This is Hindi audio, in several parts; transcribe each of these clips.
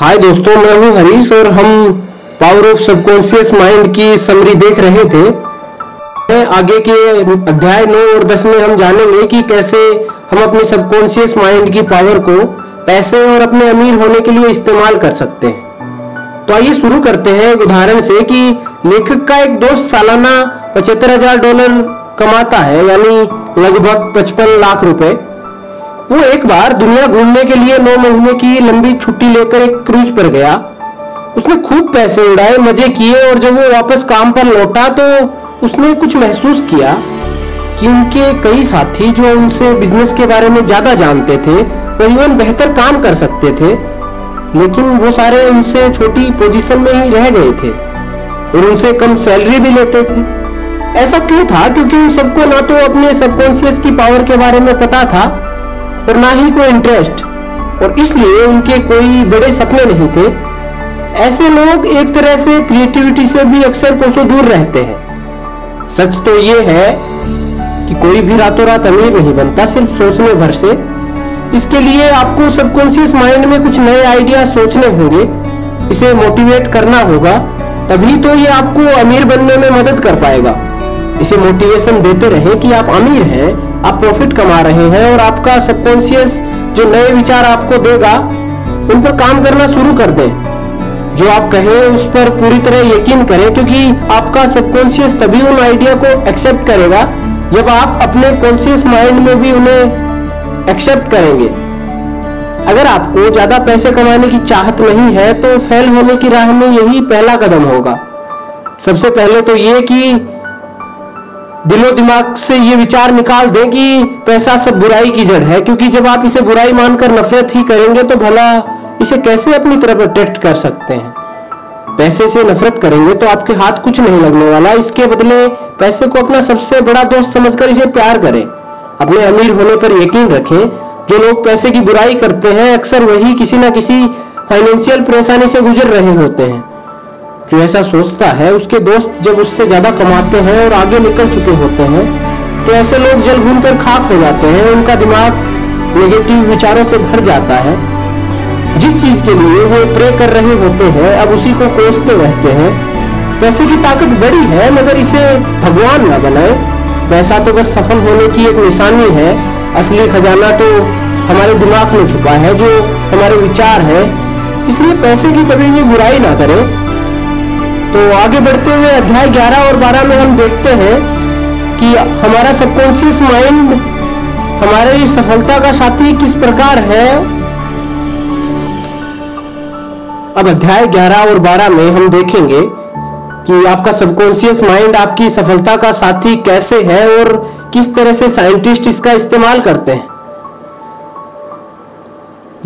हाय दोस्तों, मैं हूँ हरीश और हम पावर ऑफ़ सबकॉन्शियस माइंड की समरी देख रहे थे। आगे के अध्याय नौ और दस में हम जानेंगे कि कैसे हम अपने सबकॉन्शियस माइंड की पावर को पैसे और अपने अमीर होने के लिए इस्तेमाल कर सकते हैं। तो आइए शुरू करते हैं एक उदाहरण से कि लेखक का एक दोस्त सालाना पचहत्तर हज़ार डॉलर कमाता है, यानी लगभग पचपन लाख रुपए। वो एक बार दुनिया घूमने के लिए नौ महीने की लंबी छुट्टी लेकर एक क्रूज पर गया। उसने खूब पैसे उड़ाए, मज़े किए और जब वो वापस काम पर लौटा तो उसने कुछ महसूस किया कि उनके कई साथी जो उनसे बिज़नेस के बारे में ज़्यादा जानते थे वो इवन बेहतर काम कर सकते थे, लेकिन वो सारे उनसे छोटी पोजीशन में ही रह गए थे और उनसे कम सैलरी भी लेते थे। ऐसा क्यों था? क्योंकि उन सबको ना तो अपने सबकॉन्शियस की पावर के बारे में पता था और ना ही कोई इंटरेस्ट और इसलिए उनके कोई बड़े सपने नहीं थे। ऐसे लोग एक तरह से क्रिएटिविटी से भी अक्सर कोसों दूर रहते हैं। सच तो ये है कि कोई भी रातों रात अमीर नहीं बनता सिर्फ़ सोचने भर से। इसके लिए आपको सबकॉन्शियस माइंड में कुछ नए आइडिया सोचने होंगे। इसे मोटिवेट करना होगा, तभी तो ये आपको अमीर बनने में मदद कर पाएगा। इसे मोटिवेशन देते रहे कि आप अमीर हैं आप प्रॉफिट कमा रहे हैं और आपका सबकॉन्शियस जो नए विचार आपको देगा, उन पर काम करना शुरू कर दें। जो आप कहें उस पर पूरी तरह यकीन करें, क्योंकि आपका सबकॉन्शियस तभी उन आइडिया को एक्सेप्ट करेगा जब आप अपने कॉन्शियस माइंड में भी उन्हें एक्सेप्ट करेंगे। अगर आपको ज़्यादा पैसे कमाने की चाहत नहीं है तो फेल होने की राह में यही पहला कदम होगा। सबसे पहले तो ये कि दिलो दिमाग से ये विचार निकाल दें कि पैसा सब बुराई की जड़ है, क्योंकि जब आप इसे बुराई मानकर नफरत ही करेंगे तो भला इसे कैसे अपनी तरफ़ अट्रैक्ट कर सकते हैं? पैसे से नफरत करेंगे तो आपके हाथ कुछ नहीं लगने वाला। इसके बदले पैसे को अपना सबसे बड़ा दोस्त समझकर इसे प्यार करें। अपने अमीर होने पर यकीन रखें, जो लोग पैसे की बुराई करते हैं, अक्सर वही किसी ना किसी फाइनेंशियल परेशानी से गुजर रहे होते हैं। जो ऐसा सोचता है, उसके दोस्त जब उससे ज़्यादा कमाते हैं और आगे निकल चुके होते हैं तो ऐसे लोग जल भून कर खाक हो जाते हैं, उनका दिमाग नेगेटिव विचारों से भर जाता है। जिस चीज़ के लिए वो प्रे कर रहे होते हैं, अब उसी को कोसते रहते हैं। पैसे की ताकत बड़ी है, मगर इसे भगवान न बनाए। पैसा तो बस सफल होने की एक निशानी है। असली खजाना तो हमारे दिमाग में छुपा है, जो हमारे विचार है। इसलिए पैसे की कभी भी बुराई ना करें। तो आगे बढ़ते हुए अध्याय 11 और 12 में हम देखते हैं कि हमारा सबकॉन्शियस माइंड हमारे सफलता का साथी किस प्रकार है। अब अध्याय 11 और 12 में हम देखेंगे कि आपका सबकॉन्शियस माइंड आपकी सफलता का साथी कैसे है और किस तरह से साइंटिस्ट इसका इस्तेमाल करते हैं।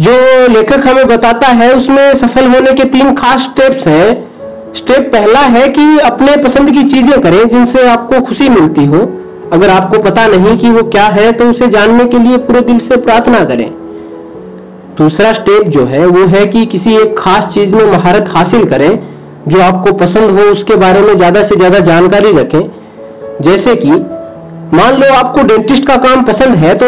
जो लेखक हमें बताता है, उसमें सफल होने के तीन खास स्टेप्स हैं। स्टेप पहला है कि अपने पसंद की चीज़ें करें जिनसे आपको खुशी मिलती हो। अगर आपको पता नहीं कि वो क्या है तो उसे जानने के लिए पूरे दिल से प्रार्थना करें। दूसरा स्टेप जो है, वो है कि किसी एक खास चीज़ में महारत हासिल करें, जो आपको पसंद हो, उसके बारे में ज़्यादा से ज़्यादा जानकारी रखें। जैसे कि, मान लो आपको डेंटिस्ट का काम पसंद है तो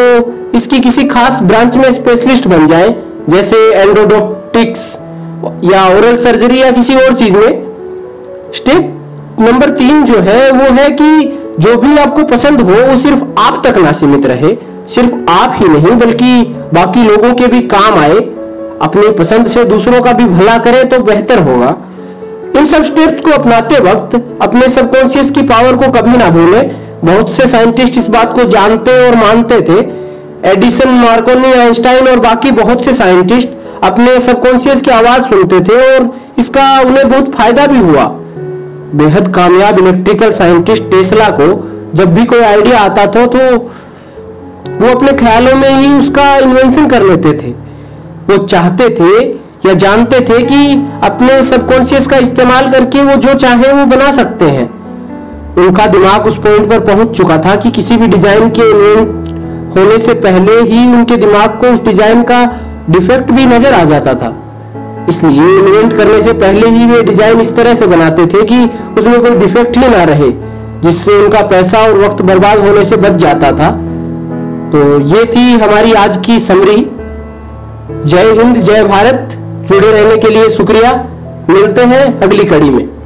इसकी किसी खास ब्रांच में स्पेशलिस्ट बन जाए, जैसे एंडोडोटिक्स या ओरल सर्जरी या किसी और चीज़ में। स्टेप नंबर तीन जो है, वो है कि जो भी आपको पसंद हो, वो सिर्फ़ आप तक ना सीमित रहे। सिर्फ़ आप ही नहीं, बल्कि बाकी लोगों के भी काम आए। अपनी पसंद से दूसरों का भी भला करे तो बेहतर होगा। इन सब स्टेप्स को अपनाते वक्त अपने सबकॉन्शियस की पावर को कभी ना भूलें। बहुत से साइंटिस्ट इस बात को जानते और मानते थे। एडिसन मार्कोनी आइंस्टाइन और बाकी बहुत से साइंटिस्ट अपने सबकॉन्शियस की आवाज़ सुनते थे और इसका उन्हें बहुत फ़ायदा भी हुआ। बेहद कामयाब इलेक्ट्रिकल साइंटिस्ट टेस्ला को जब भी कोई आइडिया आता था तो वो अपने ख्यालों में ही उसका इन्वेंशन कर लेते थे। वो चाहते थे या जानते थे कि अपने सबकॉन्शियस का इस्तेमाल करके वो जो चाहे वो बना सकते हैं। उनका दिमाग उस पॉइंट पर पहुँच चुका था कि किसी भी डिज़ाइन के इन्वेंट होने से पहले ही उनके दिमाग को उस डिज़ाइन का डिफेक्ट भी नज़र आ जाता था। इसलिए इन्वेंट करने से पहले ही वे डिज़ाइन इस तरह से बनाते थे कि उसमें कोई डिफेक्ट ही ना रहे, जिससे उनका पैसा और वक्त बर्बाद होने से बच जाता था। तो ये थी हमारी आज की समरी जय हिंद, जय भारत। जुड़े रहने के लिए शुक्रिया। मिलते हैं अगली कड़ी में।